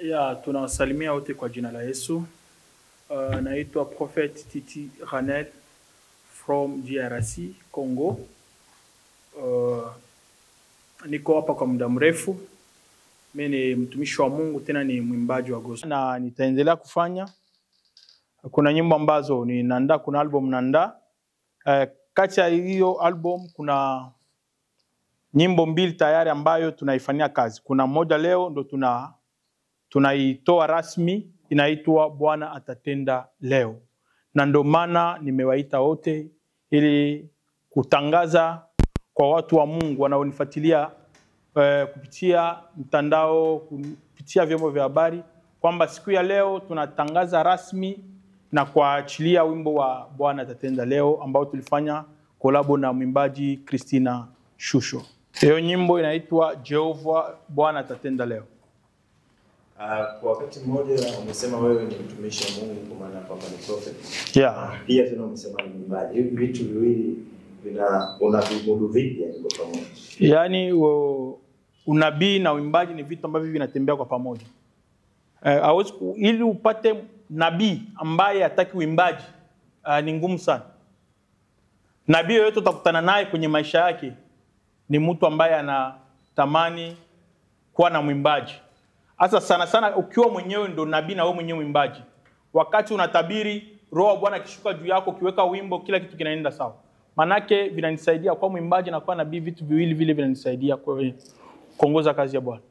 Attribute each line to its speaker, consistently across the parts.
Speaker 1: Ya, tunawasalimia wote kwa jina la Yesu. Uh, naitwa Prophet Titi Ranel from DRC Congo. Uh, niko hapa kwa muda mrefu. Mi ni mtumishi wa Mungu, tena ni mwimbaji wa gospel na nitaendelea kufanya. Kuna nyimbo ambazo ninaandaa, kuna album naandaa. Uh, kati ya hiyo album kuna nyimbo mbili tayari ambayo tunaifanyia kazi. Kuna moja leo ndo tuna tunaitoa rasmi, inaitwa Bwana atatenda leo, na ndio maana nimewaita wote ili kutangaza kwa watu wa Mungu wanaonifuatilia eh, kupitia mtandao, kupitia vyombo vya habari kwamba siku ya leo tunatangaza rasmi na kuachilia wimbo wa Bwana atatenda leo ambao tulifanya kolabo na mwimbaji Christina Shusho. Hiyo nyimbo inaitwa Jehova Bwana atatenda leo.
Speaker 2: Uh, kwa wakati mmoja umesema wewe ni mtumishi wa Mungu kwa maana kwamba ni prophet.
Speaker 1: Yeah.
Speaker 2: Pia tena umesema ni mwimbaji. Hivi vitu viwili vina unavimudu vipi yani kwa pamoja?
Speaker 1: Yaani unabii na uimbaji ni vitu ambavyo vinatembea kwa pamoja. Eh, awezi, ili upate nabii ambaye hataki uimbaji uh, ni ngumu sana. Nabii yoyote utakutana naye kwenye maisha yake ni mtu ambaye anatamani kuwa na mwimbaji. Hasa sana sana ukiwa mwenyewe ndo nabii na wewe mwenyewe mwimbaji. Wakati unatabiri, roho wa Bwana akishuka juu yako, ukiweka wimbo, kila kitu kinaenda sawa. Manake vinanisaidia kwa mwimbaji na kwa nabii, vitu viwili vile vinanisaidia kwa kuongoza kazi ya Bwana.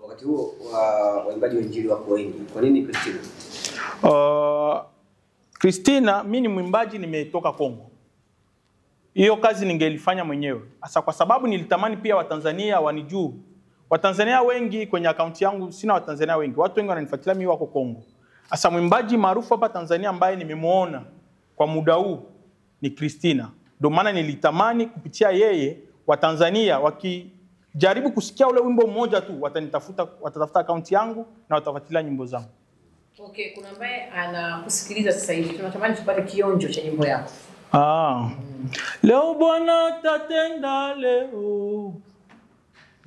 Speaker 3: Wakati huo wa waimbaji wa injili wako wengi, kwa nini Kristina?
Speaker 1: Uh, Christina, mi ni mwimbaji, nimetoka Kongo. Hiyo kazi ningelifanya mwenyewe, hasa kwa sababu nilitamani pia Watanzania wanijue. Watanzania wengi kwenye akaunti yangu, sina Watanzania wengi, watu wengi wananifuatilia mimi, wako Kongo. Sasa mwimbaji maarufu hapa Tanzania ambaye nimemuona kwa muda huu ni Christina. Ndio maana nilitamani kupitia yeye Watanzania wakijaribu kusikia ule wimbo mmoja tu, watanitafuta, watatafuta akaunti yangu na watafuatilia nyimbo zangu.
Speaker 4: Okay, kuna ambaye anakusikiliza sasa hivi, tunatamani tupate kionjo cha nyimbo yako.
Speaker 1: Ah. Mm. Leo Bwana tatenda leo,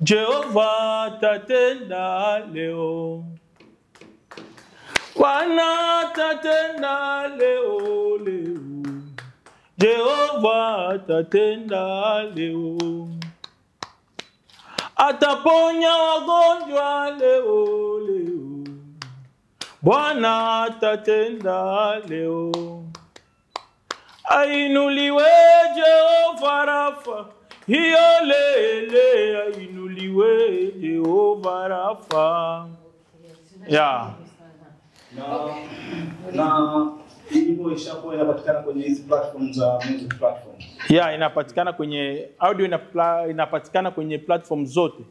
Speaker 1: Jehova tatenda leo, Bwana tatenda leo leo, Jehova tatenda leo, ataponya wagonjwa leo leo, Bwana atatenda leo. Ainuliwe Jehova Rafa, hiyo lele, ainuliwe Jehova Rafa. Yeah.
Speaker 5: na na nyimbo ishakuwa inapatikana kwenye hizi platform za music platform.
Speaker 1: Yeah, inapatikana kwenye audio inapla, inapatikana kwenye platform zote.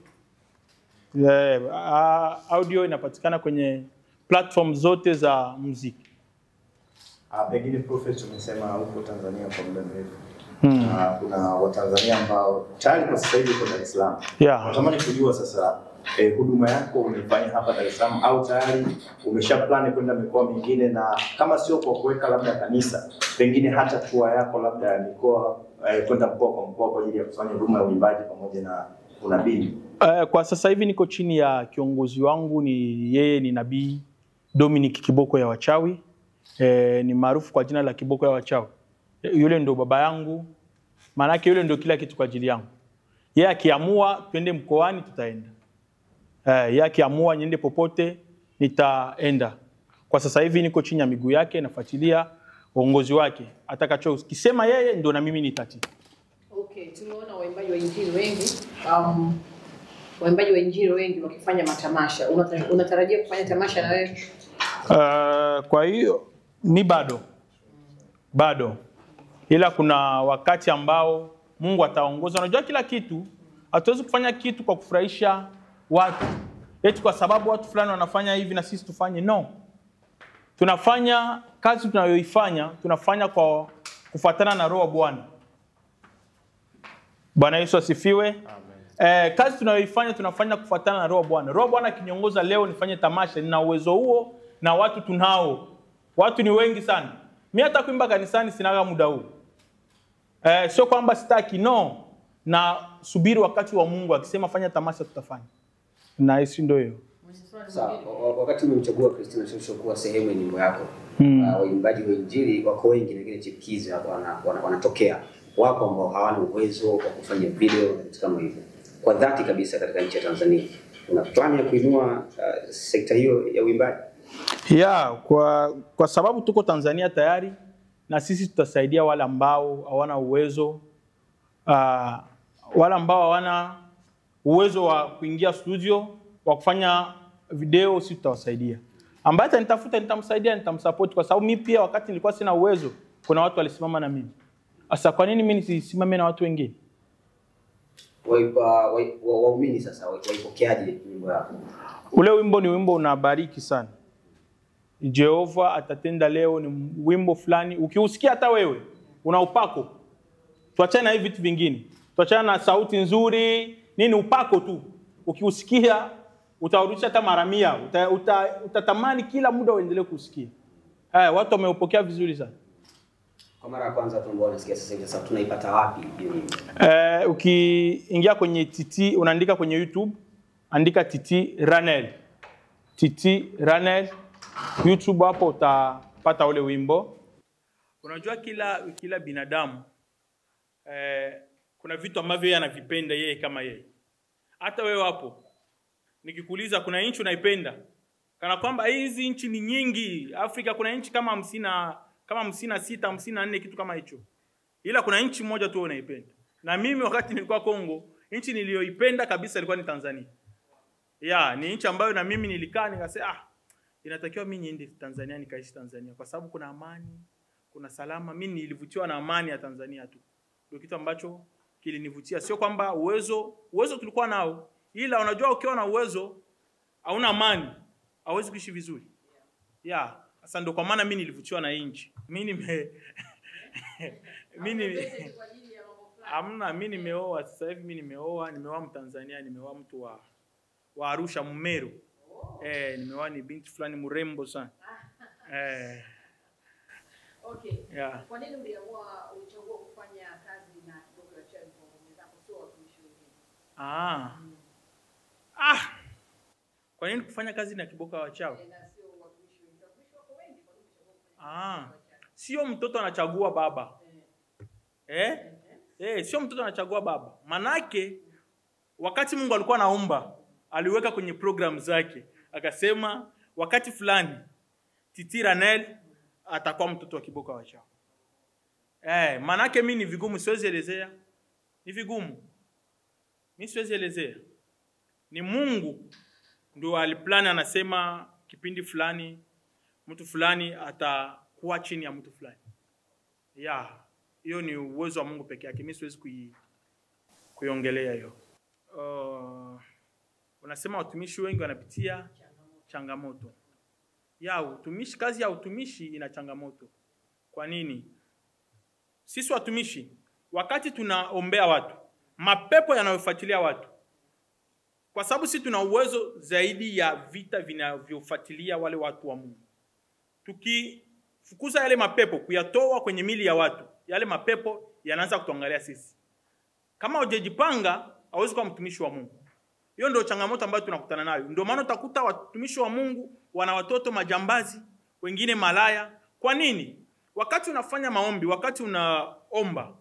Speaker 1: Yeah, uh, audio inapatikana kwenye platform zote za muziki.
Speaker 2: Ah, pengine prophet umesema huko Tanzania kwa muda mrefu.
Speaker 1: Hmm.
Speaker 2: Na kuna Watanzania ambao tayari kwa sasa hivi kwa Dar es Salaam.
Speaker 1: Yeah.
Speaker 2: Natamani kujua sasa eh, huduma yako unaifanya hapa Dar es Salaam au tayari umesha plan kwenda mikoa mingine, na kama sio kwa kuweka labda kanisa, pengine hata tour yako labda ya mikoa eh, kwenda mkoa kwa mkoa kwa ajili ya kufanya huduma ya uimbaji pamoja na unabii.
Speaker 1: Uh, kwa sasa hivi niko chini ya kiongozi wangu, ni yeye ni nabii Dominic Kiboko ya Wachawi. Eh, ni maarufu kwa jina la Kiboko ya Wachawi. Yule ndo baba yangu, maanake yule ndo kila kitu kwa ajili yangu. Yeye akiamua twende mkoani, tutaenda. Eh, yeye akiamua niende popote, nitaenda. Kwa sasa hivi niko chini ya miguu yake, nafuatilia uongozi wake. Atakachokisema yeye ndo na mimi nitatii.
Speaker 4: Okay, tumeona waimbaji wa injili wengi um, waimbaji wa injili wengi wakifanya matamasha. Unata- Unatarajia kufanya tamasha na wewe?
Speaker 1: Uh, kwa hiyo ni bado bado, ila kuna wakati ambao Mungu ataongoza. Unajua, kila kitu hatuwezi kufanya kitu kwa kufurahisha watu eti kwa sababu watu fulani wanafanya hivi na sisi tufanye. No, tunafanya kazi tunayoifanya, tunafanya kwa kufuatana na roho wa Bwana. Bwana Yesu asifiwe. Eh, kazi tunayoifanya tunafanya kufuatana na roho wa Bwana. Roho Bwana akiniongoza leo nifanye tamasha, nina uwezo huo na watu tunao. Watu ni wengi sana. Mimi hata kuimba kanisani sinaga muda huu. Eh, sio kwamba sitaki, no. Na subiri wakati wa Mungu akisema fanya tamasha tutafanya. Na hisi ndio hiyo.
Speaker 3: Sawa, wa- wa- wakati umemchagua Christina Shosho kuwa sehemu ya nyimbo yako
Speaker 1: Mm.
Speaker 3: uh, waimbaji wa injili wako wengi, lakini chipukizi hapo wana- wana- wanatokea, wapo ambao hawana uwezo wa kufanya video na vitu kama hivyo. Kwa dhati kabisa, katika nchi ya Tanzania una plani ya kuinua uh, sekta hiyo ya uimbaji?
Speaker 1: ya kwa, kwa sababu tuko Tanzania tayari na sisi tutasaidia wale ambao hawana uwezo uh, wale ambao hawana uwezo wa kuingia studio wa kufanya video, sisi tutawasaidia. Ambaye atanitafuta nitamsaidia, nitamsupport kwa sababu mimi pia wakati nilikuwa sina uwezo, kuna watu walisimama na mimi. Sasa kwa nini mimi nisisimame na watu wengine?
Speaker 3: Waumini sasa waipokeaje wimbo yako?
Speaker 1: Ule wimbo ni wimbo unabariki sana. Jehova atatenda leo, ni wimbo fulani. Ukiusikia hata wewe una upako. Tuachane na hivi vitu vingine, tuachane na sauti nzuri nini, upako tu. Ukiusikia utaurudisha hata mara mia, uta, uta, utatamani kila muda uendelee kusikia. Haya, watu wameupokea vizuri sana.
Speaker 3: Kwa mara ya kwanza tu ambao wanasikia sasa hivi, sasa tunaipata wapi hiyo nyimbo?
Speaker 1: Eh, ukiingia kwenye TT unaandika kwenye YouTube, andika TT Ranel. TT Ranel YouTube, hapo utapata ule wimbo. Unajua kila kila binadamu eh, kuna vitu ambavyo yeye anavipenda yeye kama yeye. Hata wewe hapo nikikuuliza kuna nchi unaipenda kana kwamba hizi nchi ni nyingi Afrika, kuna nchi kama hamsini na kama hamsini na sita hamsini na nne kitu kama hicho ila kuna nchi moja tu unaipenda. Na mimi wakati nilikuwa Kongo, nchi niliyoipenda kabisa ilikuwa ni Tanzania. Ya, ni nchi ambayo na mimi nilikaa nikasema ah, inatakiwa mi niende Tanzania nikaishi Tanzania kwa sababu kuna amani, kuna salama. Mi nilivutiwa na amani ya Tanzania tu. Ndio kitu ambacho kilinivutia. Sio kwamba uwezo uwezo tulikuwa nao, ila unajua ukiwa na uwezo hauna amani, hauwezi kuishi vizuri. Ya, sasa ndio kwa maana mi nilivutiwa na nchi. Mimi nime Hamna, mi nimeoa sasa hivi, mi nimeoa, nimeoa Mtanzania, nimeoa mtu wa wa Arusha Mmeru. Eh, nimeoa ni binti fulani mrembo sana. Eh,
Speaker 4: Okay.
Speaker 1: yeah.
Speaker 4: Kwa nini uliamua ulichagua kufanya kazi na kidogo cha mwenzako sio watumishi wengine?
Speaker 1: Ah. Ah. Kwa nini kufanya kazi na kiboka wachawi?
Speaker 4: Kufanya
Speaker 1: Ah. Sio mtoto anachagua baba. Eh? Eh, sio mtoto anachagua baba. Manake wakati Mungu alikuwa anaumba, aliweka kwenye program zake. Akasema wakati fulani Titi Ranel atakuwa mtoto wa kiboka wa chao. Eh, manake mimi ni vigumu siwezi elezea. Ni vigumu. mi siwezi elezea. Ni Mungu ndio aliplani anasema kipindi fulani mtu fulani atakuwa chini ya mtu fulani. Ya, hiyo ni uwezo wa Mungu peke yake. mi siwezi kuiongelea hiyo. Unasema watumishi wengi wanapitia changamoto. Ya, utumishi, kazi ya utumishi ina changamoto. Kwa nini? Sisi watumishi wakati tunaombea watu, mapepo yanayofuatilia watu, kwa sababu sisi tuna uwezo zaidi ya vita vinavyofuatilia wale watu wa Mungu. Tukifukuza yale mapepo, kuyatoa kwenye mili ya watu, yale mapepo yanaanza kutuangalia sisi. Kama hujajipanga, hauwezi kuwa mtumishi wa Mungu. Hiyo ndio changamoto ambayo tunakutana nayo. Ndio maana utakuta watumishi wa Mungu wana watoto majambazi, wengine malaya. Kwa nini? Wakati unafanya maombi, wakati unaomba,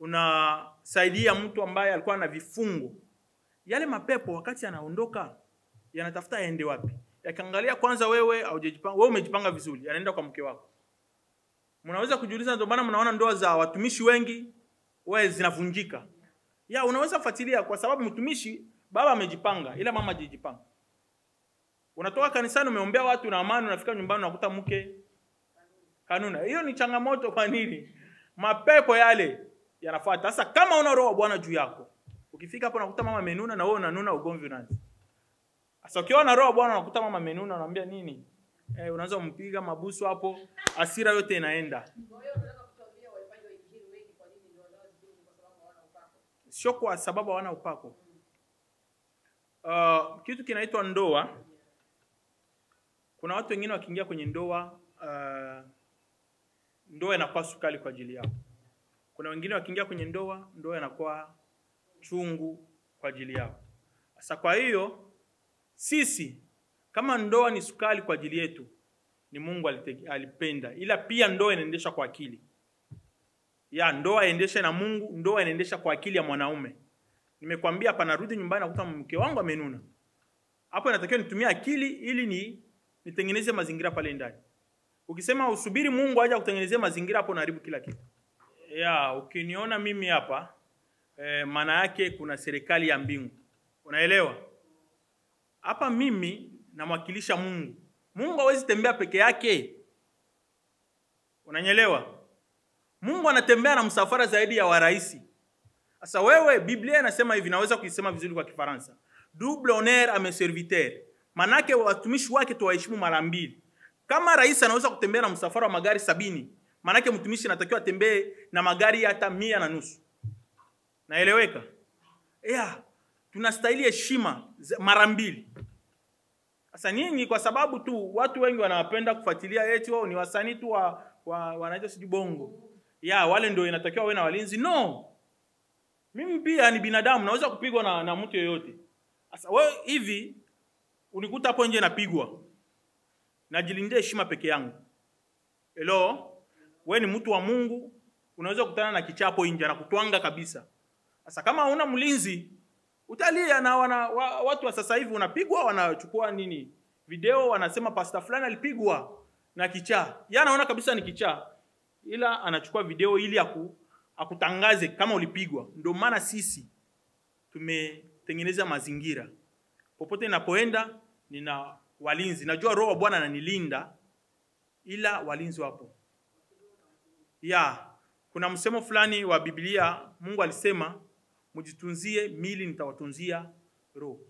Speaker 1: unasaidia mtu ambaye alikuwa na vifungo, yale mapepo wakati yanaondoka, yanatafuta yaende wapi? Yakiangalia kwanza wewe haujajipanga, wewe umejipanga vizuri, yanaenda kwa mke wako. Mnaweza kujiuliza, ndio maana mnaona ndoa za watumishi wengi wewe zinavunjika. Ya, unaweza fuatilia kwa sababu mtumishi baba amejipanga ila mama hajijipanga. Unatoka kanisani umeombea watu na amani, unafika nyumbani unakuta mke kanuna. Hiyo ni changamoto. Kwa nini? Mapepo yale yanafuata. Sasa kama una roho wa Bwana juu yako, ukifika hapo unakuta mama amenuna na wewe unanuna, ugomvi unaanza. Sasa ukiwa na roho Bwana unakuta mama amenuna, unamwambia nini? Eh, unaanza kumpiga mabusu hapo, asira yote inaenda. Sio kwa sababu hawana upako. Uh, kitu kinaitwa ndoa. Kuna watu wengine wakiingia kwenye ndoa uh, ndoa inakuwa sukali kwa ajili yao. Kuna wengine wakiingia kwenye ndoa, ndoa inakuwa chungu kwa ajili yao. Sasa kwa hiyo sisi Kama ndoa ni sukari kwa ajili yetu, ni Mungu alipenda, ila pia ndoa inaendesha kwa akili ya ndoa inaendeshwa na Mungu, ndoa inaendesha kwa akili ya mwanaume. Nimekwambia hapa, narudi nyumbani nakuta mke wangu amenuna, hapo inatakiwa nitumie akili ili ni nitengeneze mazingira pale ndani. Ukisema usubiri Mungu aje kutengenezea mazingira, hapo unaharibu kila kitu. Ya, ukiniona mimi hapa eh, maana yake kuna serikali ya mbingu, unaelewa? Hapa mimi namwakilisha Mungu. Mungu hawezi tembea peke yake, unanyelewa? Mungu anatembea na msafara zaidi ya waraisi. Sasa wewe, Biblia inasema hivi, naweza kuisema vizuri kwa Kifaransa, double honneur à mes serviteurs, manake watumishi wake tuwaheshimu mara mbili. Kama rais anaweza kutembea na msafara wa magari sabini, manake mtumishi anatakiwa atembee na magari hata mia na nusu. Naeleweka? Yeah, tunastahili heshima mara mbili. Sasa nyinyi kwa sababu tu watu wengi wanawapenda kufuatilia eti wao ni wasanii tu wa, wa wanaitwa sijui bongo. Ya wale ndio inatakiwa wawe na walinzi. No. Pia ni binadamu naweza kupigwa na, na mtu yoyote Sasa wewe hivi unikuta hapo nje napigwa. Najilindia heshima peke yangu. Hello? Wewe ni mtu wa Mungu, unaweza kukutana na kichapo nje na kutwanga kabisa. Sasa kama una mlinzi utalia na wana, wa, watu wa sasa hivi unapigwa wanachukua nini video wanasema pasta fulani alipigwa na kichaa yeye anaona kabisa ni kichaa ila anachukua video ili aku, akutangaze kama ulipigwa. Ndio maana sisi tumetengeneza mazingira. Popote ninapoenda nina walinzi. Najua roho wa bwana ananilinda ila walinzi wapo. Ya kuna msemo fulani wa biblia mungu alisema mjitunzie mili nitawatunzia roho.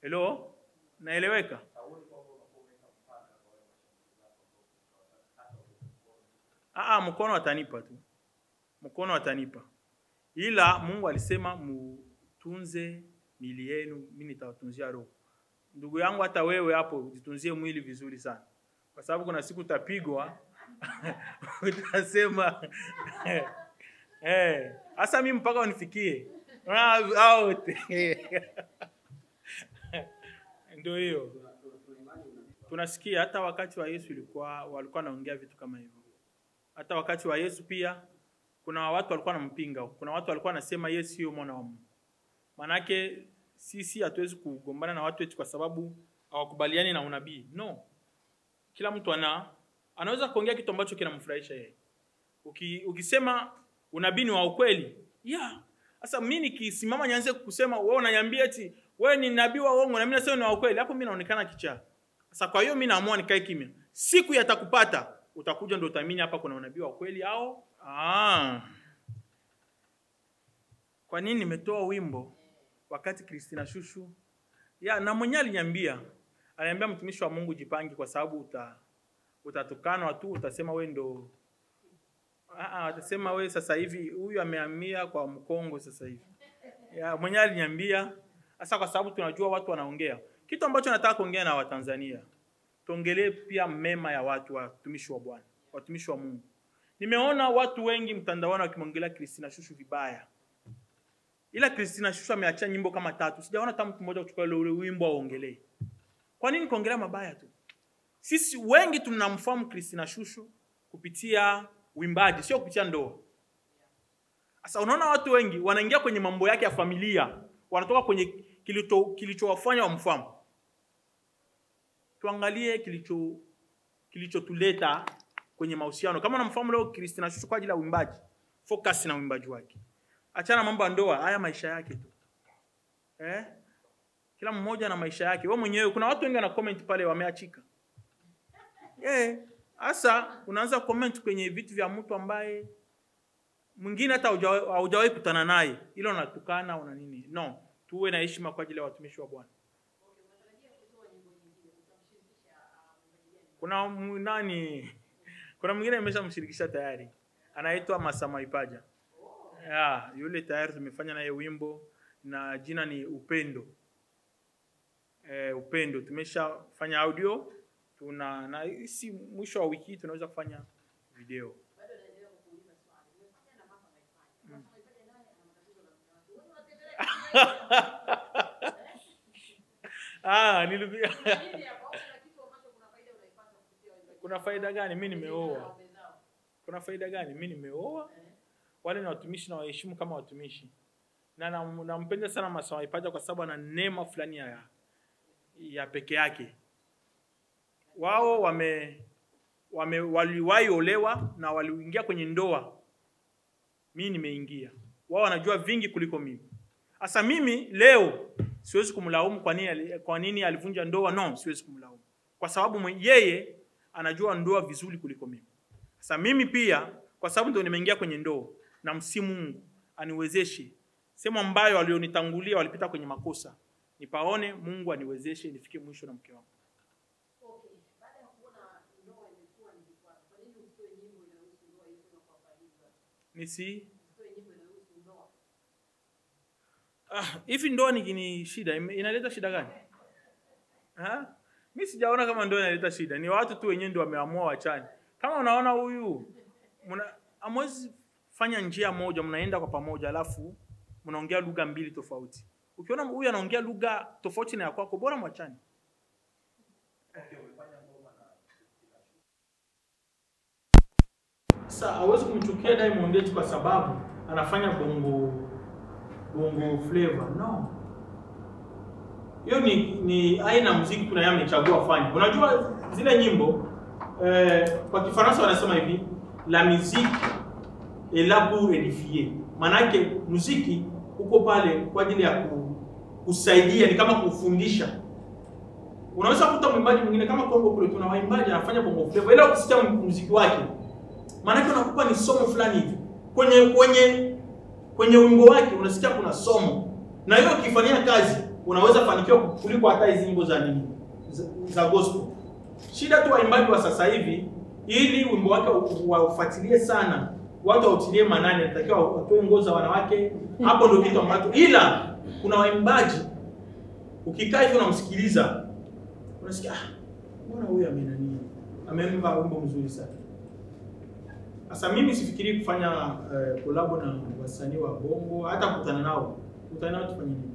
Speaker 1: Hello, naeleweka? Aa, mkono atanipa tu mkono atanipa. Ila mungu alisema mutunze mili yenu mimi nitawatunzia roho. Ndugu yangu hata wewe hapo jitunzie mwili vizuri sana. Kwa sababu kuna siku utapigwa. Utasema eh hasa mimi mpaka unifikie. Out ndio hiyo. Tunasikia hata wakati wa Yesu ilikuwa walikuwa wanaongea vitu kama hivyo. Hata wakati wa Yesu pia kuna watu walikuwa wanampinga kuna watu walikuwa wanasema yeye sio mwana wa Mungu. Manake sisi hatuwezi kugombana na watu eti kwa sababu hawakubaliani na unabii. No. Kila mtu ana anaweza kuongea kitu ambacho kinamfurahisha yeye. Uki, ukisema unabii ni wa ukweli yeah sasa mimi nikisimama nianze kusema wewe unaniambia eti wewe ni nabii wa uongo na mimi nasema ni wa ukweli hapo mimi naonekana kichaa. Sasa kwa hiyo mimi naamua nikae kimya. Siku yatakupata utakuja ndio utaamini hapa kuna unabii wa ukweli au ah. Kwa nini nimetoa wimbo wakati Kristina Shushu? Ya na mwenye aliniambia. Aliniambia mtumishi wa Mungu jipangi kwa sababu uta utatukanwa tu utasema we ndo Ah, ah, watasema we sasa hivi huyu amehamia kwa mkongo sasa hivi. Ya mwenyewe aliniambia. Hasa kwa sababu tunajua watu wanaongea kitu ambacho nataka kuongea na watanzania tuongelee pia mema ya watu watumishi wa bwana watumishi wa mungu nimeona watu wengi mtandaoni wakimwongelea kristina shushu vibaya. Ila kristina shushu ameachia nyimbo kama tatu. Sijaona hata mtu mmoja kuchukua ule wimbo aongelee. Kwa nini kuongelea mabaya tu? Sisi wengi tunamfahamu kristina shushu kupitia uimbaji sio kupitia ndoa. Sasa unaona watu wengi wanaingia kwenye mambo yake ya familia wanatoka kwenye kilicho kilichowafanya wamfahamu. Tuangalie kilicho kilichotuleta kwenye mahusiano. Kama unamfahamu leo Christina Shusho kwa ajili ya uimbaji. Focus na uimbaji wake. Achana mambo ya ndoa haya maisha yake tu. Eh? Kila mmoja na maisha yake. Wewe mwenyewe kuna watu wengi wana comment pale wameachika. Eh hasa unaanza comment kwenye vitu vya mtu ambaye mwingine hata haujawahi kutana naye. Ilo unatukana una nini? No. Tuwe na heshima kwa ajili ya watumishi wa Bwana. Kuna nani kuna mwingine ameshamshirikisha tayari. Anaitwa Masama Ipaja Yeah, yule tayari tumefanya naye wimbo na jina ni Upendo. E, Upendo. Tumeshafanya audio tuna na si mwisho wa wiki tunaweza kufanya video. Ah, nilipiga. Kuna faida gani? Mimi nimeoa. Kuna faida gani? Mimi nimeoa. Wale ni watumishi na waheshimu kama watumishi. Na nampenda na sana Masa Waipaja kwa sababu ana neema fulani ya ya peke yake. Wao wame wame waliwahi olewa na waliingia kwenye ndoa. Mimi nimeingia. Wao wanajua vingi kuliko mimi. Sasa mimi leo siwezi kumlaumu kwa nini kwa nini alivunja ndoa. No, siwezi kumlaumu kwa sababu yeye anajua ndoa vizuri kuliko mimi. Sasa mimi pia kwa sababu ndio nimeingia kwenye ndoa na msi Mungu aniwezeshe sehemu ambayo walionitangulia walipita kwenye makosa, nipaone Mungu aniwezeshe nifike mwisho na mke wangu. Nisi Ah, hivi ndoa ni, shida inaleta shida gani? Ha? Mimi sijaona kama ndio inaleta shida. Ni watu tu wenyewe ndio wameamua wachane. Kama unaona huyu mna amwezi fanya njia moja mnaenda kwa pamoja alafu mnaongea lugha mbili tofauti. Ukiona huyu anaongea lugha tofauti na ya kwako bora mwachane. Sasa hawezi kumchukia Diamond kwa sababu anafanya bongo bongo flavor. No. Hiyo ni, ni aina ya muziki kuna amechagua fanya. Unajua zile nyimbo eh, kwa Kifaransa wanasema hivi la musique est là pour édifier. Maanake muziki uko pale kwa ajili ya ku, kusaidia, ni kama kufundisha. Unaweza kuta mwimbaji mwingine kama Kongo kule tuna waimbaji anafanya bongo flavor, ila ukisikia muziki wake maanake unakupa ni somo fulani hivi kwenye kwenye kwenye wimbo wake unasikia kuna somo, na hiyo ukifanyia kazi unaweza fanikiwa kuliko hata hizi nyimbo za nini za, gospel. Shida tu waimbaji wa sasa hivi, ili wimbo wake waufuatilie sana, watu wautilie manani, natakiwa watoe nguo za wanawake. Hapo ndio kitu ambacho, ila kuna waimbaji ukikaa hivi unamsikiliza unasikia ah, mbona huyu amenani ameimba wimbo mzuri sana. Sasa mimi sifikiri kufanya uh, kolabo na wasanii wa bongo, hata kukutana nao, kukutana nao tufanye nini?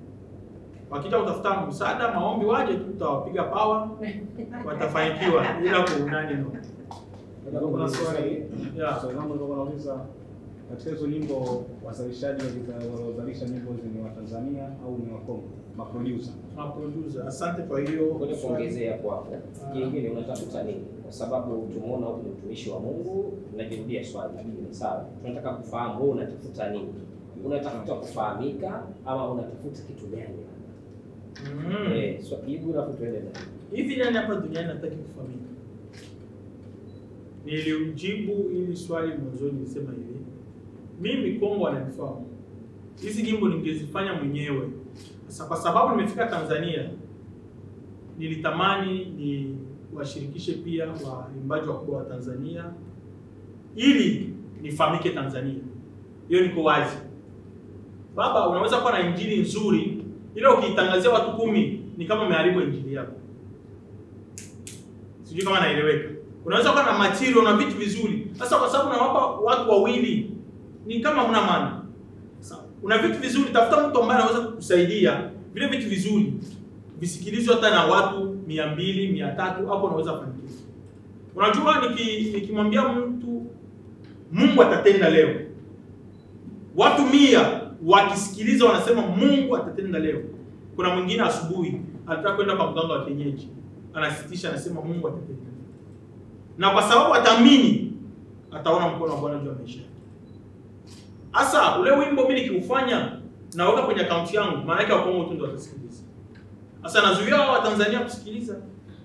Speaker 1: Wakija kutafuta msaada, maombi, waje tu, tutawapiga pawa, watafanikiwa, ila kuunani no.
Speaker 5: Kuna swali nauliza katika hizo nyimbo wazalishaji wa- waliozalisha nyimbo ni wa Tanzania au ni wa Kongo? Maproducer.
Speaker 1: Maproducer, asante kwa hiyo
Speaker 6: Ngoja kuongezea hapo hapo. Jingine unatafuta nini? Kwa sababu tumeona huko ni mtumishi wa Mungu, tunajirudia swali lakini ni sawa. Tunataka kufahamu wewe unatafuta nini? Unatafuta kufahamika ama unatafuta kitu gani?
Speaker 1: Mm.
Speaker 6: Eh, alafu tuende na
Speaker 1: Hivi nani hapa duniani nataki kufahamika? Nilimjibu ili swali mwanzoni, nisema hivi, mimi Kongo ananifahamu. hizi nyimbo ningezifanya mwenyewe. Sasa kwa sababu nimefika Tanzania, nilitamani ni washirikishe pia waimbaji wakubwa wa Tanzania ili nifahamike Tanzania. Hiyo niko wazi. Baba, unaweza kuwa na injili nzuri, ila ukiitangazia watu kumi ni kama umeharibu injili yako. Sijui kama naeleweka. Unaweza kuwa na material na vitu vizuri. Sasa kwa sababu unawapa watu wawili ni kama huna maana. Sawa. una vitu vizuri, tafuta mtu ambaye anaweza kukusaidia. Vile vitu vizuri visikilizwe hata na watu mia mbili, mia tatu, hapo unaweza kufanikiwa. Unajua niki- nikimwambia mtu Mungu atatenda leo, watu mia wakisikiliza wanasema Mungu atatenda leo. Kuna mwingine asubuhi alitaka kwenda kwa mganga wa kienyeji, anasitisha, anasema Mungu atatenda na kwa sababu ataamini, ataona mkono wa Bwana juu ya maisha yake. Hasa ule wimbo mimi nikiufanya naweka kwenye akaunti yangu, maana yake Wakongo tu ndio watasikiliza. Sasa nazuia hao wa Tanzania kusikiliza.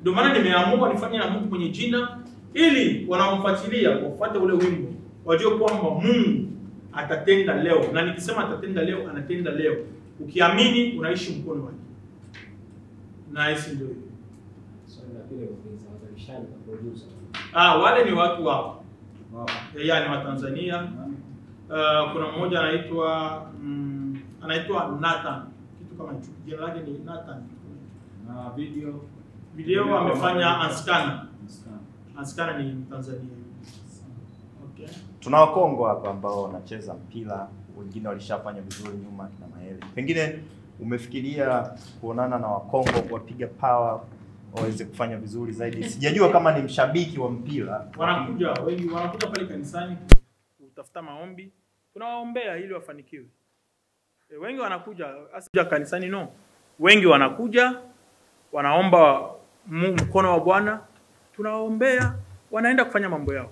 Speaker 1: Ndio maana nimeamua nifanye na Mungu kwenye jina ili wanaomfuatilia wafuate ule wimbo, wajue kwamba Mungu atatenda leo, na nikisema atatenda leo, anatenda leo. Ukiamini unaishi mkono wake, na hisi ndio
Speaker 6: hiyo.
Speaker 1: Ah, wale ni watu wao,
Speaker 5: Wow.
Speaker 1: yeye ni wa Tanzania. Uh, kuna mmoja anaitwa mm, anaitwa Nathan kitu kama hicho, jina lake ni Nathan.
Speaker 5: Na video
Speaker 1: Video amefanya Anskana. Anskana ni Tanzania.
Speaker 2: Tuna Wakongo hapa ambao wanacheza mpira, wengine walishafanya vizuri nyuma kina Maele. Pengine umefikiria kuonana na Wakongo kuwapiga power waweze kufanya vizuri zaidi? Sijajua kama ni mshabiki wa mpira.
Speaker 1: wanakuja wengi, wanakuja pale kanisani kutafuta maombi, tunawaombea ili wafanikiwe. E, wengi wanakuja asija kanisani no, wengi wanakuja wanaomba mkono wa Bwana, tunawaombea, wanaenda kufanya mambo yao.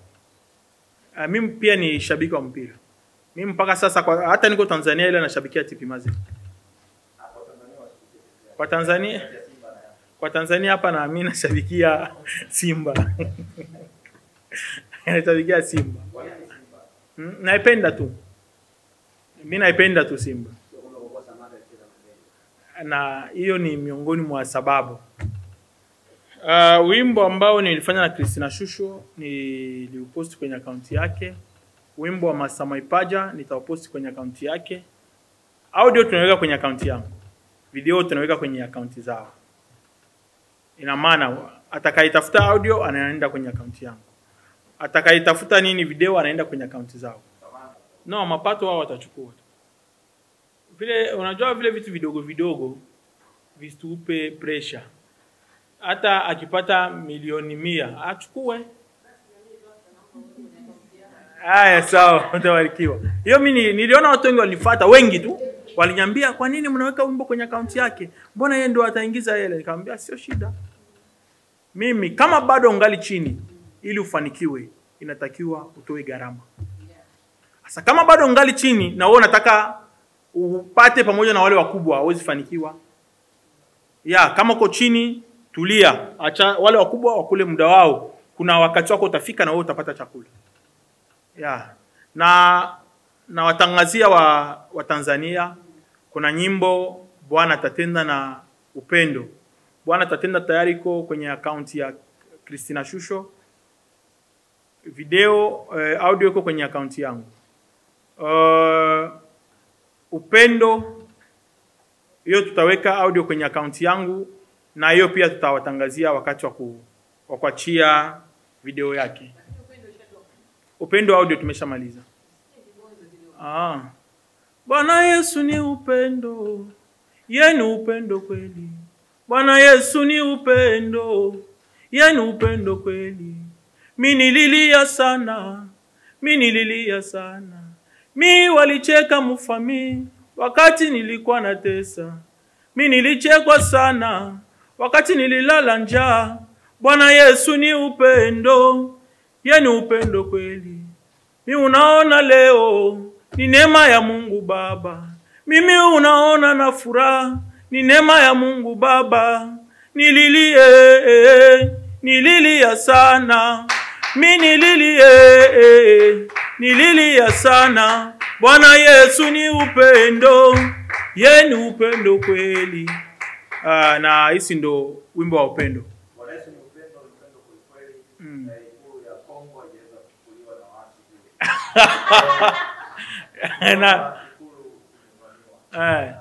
Speaker 1: Uh, mimi pia ni shabiki wa mpira. Mimi mpaka sasa kwa, hata niko Tanzania ile nashabikia TP Mazembe. Kwa Tanzania kwa Tanzania hapa na mimi nashabikia Simba. nashabikia Simba. Mm, naipenda tu. Mimi naipenda tu Simba. Na hiyo ni miongoni mwa sababu. Uh, wimbo ambao nilifanya na Christina Shusho niliuposti kwenye akaunti yake. Wimbo wa Masama Ipaja nitauposti kwenye akaunti yake. Audio tunaweka kwenye akaunti yangu. Video tunaweka kwenye akaunti zao. Ina maana atakayetafuta audio anaenda kwenye akaunti yangu. Atakayetafuta nini video anaenda kwenye akaunti zao. No, mapato wao watachukua. Vile unajua vile vitu vidogo vidogo visitupe pressure. Hata akipata milioni mia achukue. Haya, sawa, utabarikiwa. Hiyo mimi niliona watu wengi walinifuata, wengi tu waliniambia, kwa nini mnaweka wimbo kwenye akaunti yake? Mbona yeye ndio ataingiza hela? Nikamwambia sio shida. Mimi kama bado ngali chini, ili ufanikiwe, inatakiwa utoe gharama. Sasa kama bado ngali chini na wewe unataka upate pamoja na wale wakubwa, hauwezi fanikiwa. Ya, kama uko chini, tulia, acha wale wakubwa wakule muda wao. Kuna wakati wako utafika na wewe utapata chakula. Ya. Na na watangazia wa, wa Tanzania kuna nyimbo Bwana atatenda na upendo. Bwana atatenda tayari iko kwenye akaunti ya Christina Shusho. Video eh, audio iko kwenye akaunti yangu. Uh, upendo hiyo tutaweka audio kwenye akaunti yangu na hiyo pia tutawatangazia wakati wa kuachia video yake. Upendo audio tumeshamaliza. Ah. Bwana Yesu ni upendo. Yeye ni upendo kweli. Bwana Yesu ni upendo. Yeye ni upendo kweli. Mi nililia sana. Mi nililia sana. Mi walicheka mufami wakati nilikuwa na tesa. Mi nilichekwa sana wakati nililala njaa. Bwana Yesu ni upendo. ye ni upendo kweli. Mi unaona leo ni neema ya Mungu Baba. Mimi unaona na furaha ni neema ya Mungu Baba. Nililie, nililia sana. Mi nililie, nililia sana. Bwana Yesu ni upendo. Ye ni upendo kweli. Ah, na hisi ndo wimbo wa upendo. Mm. na eh.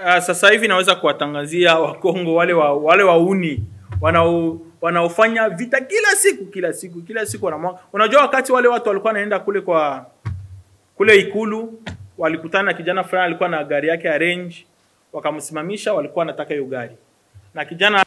Speaker 1: Uh, sasa hivi naweza kuwatangazia Wakongo wale wa, wale wauni wanao wanaofanya vita kila siku kila siku kila siku wanamwaga. Unajua wakati wale watu walikuwa wanaenda kule kwa kule ikulu walikutana na kijana fulani alikuwa na gari yake ya range wakamsimamisha walikuwa wanataka hiyo gari. Na kijana